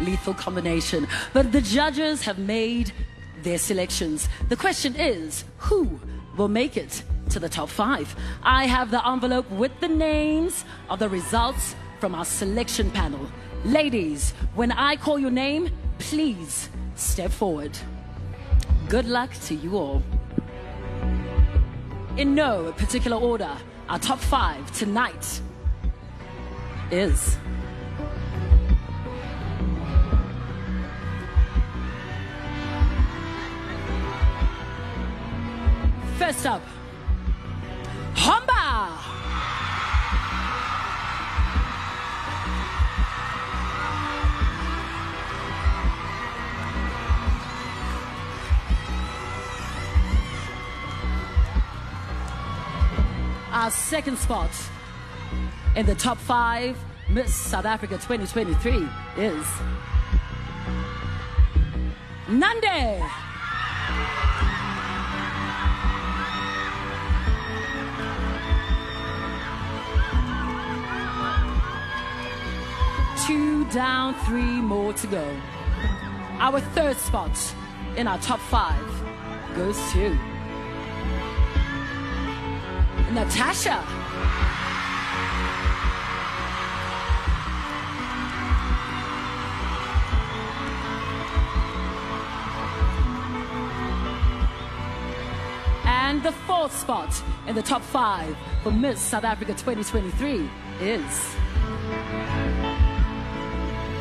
lethal combination. But the judges have made their selections. The question is who will make it to the top five? I have the envelope with the names of the results from our selection panel. Ladies, when I call your name, please step forward. Good luck to you all. In no particular order, our top five tonight is. First up, Homba. Our second spot in the top five Miss South Africa 2023 is Nande. Two down, three more to go. Our third spot in our top five goes to Natasha. And the fourth spot in the top five for Miss South Africa 2023 is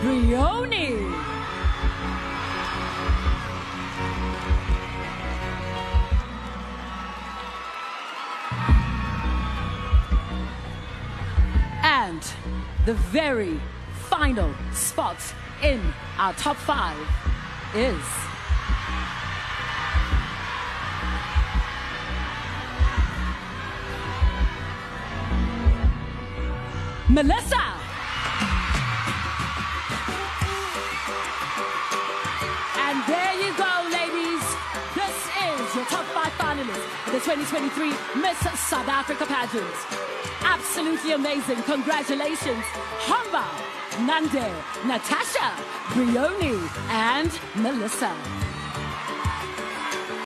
Bryoni. And the very final spot in our top five is. Melissa. Finalists for the 2023 Miss South Africa pageant. Absolutely amazing. Congratulations. Homba, Nande, Natasha, Bryoni, and Melissa.